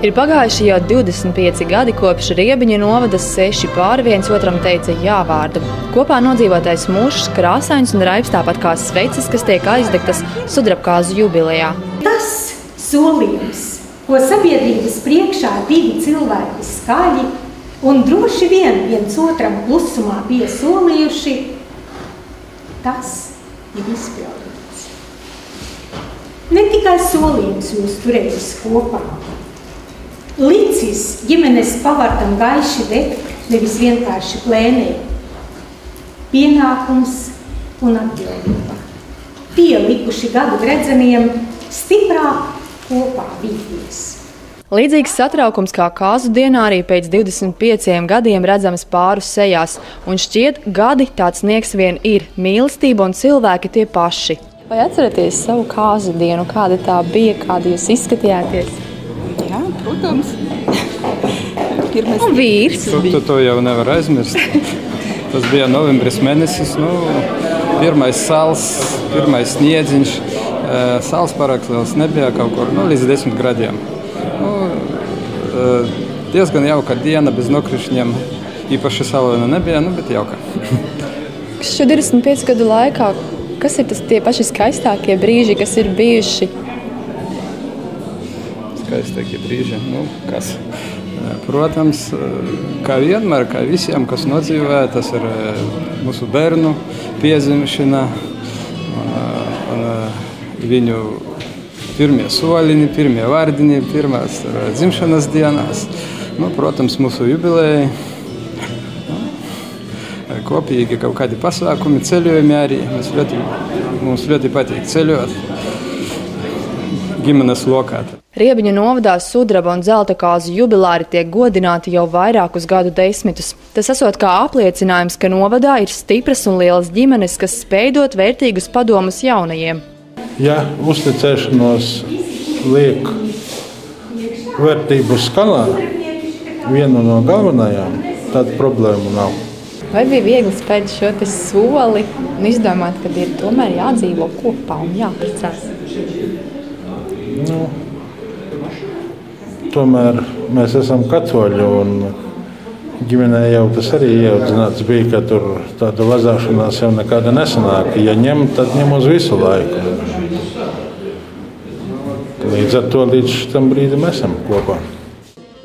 Ir pagājuši jau 25 gadi kopš Riebiņa novadas seši pāri viens otram teica jā vārdu. Kopā nodzīvotais mūžs, krāsains un raips tāpat kā sveces, kas tiek aizdegtas sudrabkāzu jubilejā. Tas solījums, ko sabiedrības priekšā divi cilvēki skaļi un droši vien viens otram klusumā bija solījuši, tas ir izpildīts. Ne tikai solījums jūs turējis kopā, licis ģimenes pavardam gaiši degt, nevis vienkārši plēnīt. Pienākums un atbildība. Tie likuši gadu redzamiem stiprāk kopā vīties. Līdzīgs satraukums kā kāzu dienā arī pēc 25 gadiem redzams pāru sejās, un šķiet, gadi tāds nieks vien ir - mīlestība un cilvēki tie paši. Vai atceraties savu kāzu dienu, kāda tā bija, kāda jūs izskatījāties? Jā, protams. Pirmais Un vīrs. Tu, tu to jau nevar aizmirst. Tas bija novembris mēnesis. Nu, pirmais sāls, pirmais sniedziņš. Eh, Sāls pārāk liels nebija kaut kur nu, līdz 10 gradiem. Nu, eh, diezgan jauka diena bez nokrišņiem. Īpaši saulaina nebija, nu, bet jauka. Šo 25 gadu laikā, kas ir tas tie paši skaistākie brīži, kas ir bijuši? Skaistākie brīži. Nu, kas? Protams, kā vienmēr, kā visiem, kas nodzīvē, tas ir mūsu bērnu eh, viņu pirmie soliņi, pirmie vārdiņi, pirmās dzimšanas dienās. Nu, protams, mūsu jubileja. Kopīgi kaut kādi pasākumi, ceļojumi arī. Mēs ļoti, mums ļoti patīk ceļot ģimenes lokā. Riebiņa novadā sudraba un zelta kāzu jubilāri tiek godināti jau vairākus gadu desmitus. Tas esot kā apliecinājums, ka novadā ir stipras un lielas ģimenes, kas spēj dot vērtīgus padomus jaunajiem. Ja uzticēšanos liek vērtību skalā, viena no galvenajām, tad problēmu nav. Vai bija viegli spērt šo soli un izdomāt, ka ir tomēr jādzīvo kopā un jāprecās? Nu, tomēr mēs esam katoļi un ģimenē jau tas arī ieaudzināts bija, ka tur tāda vazāšanās jau nekāda nesanāk. Ja ņem, tad ņem uz visu laiku. Līdz ar to līdz šim brīdim esam kopā.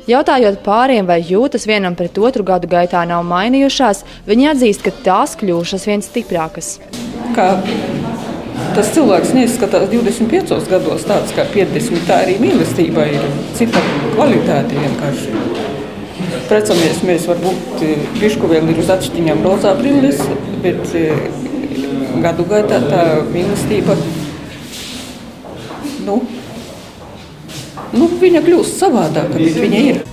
Jautājot pāriem, vai jūtas vienam pret otru gadu gaitā nav mainījušās, viņi atzīst, ka tās kļuvušas vien stiprākas. kā tas cilvēks neizskatās 25 gados, tāds kā 50. Tā arī mīlestība ir cita kvalitāte vienkārši. Precamies mēs varbūt pišku vēl ir uz atšķiņām rozā brilles, bet eh, gadu gaitā tā mīlestība, nu, nu viņa kļūst savādāka, bet viņa ir.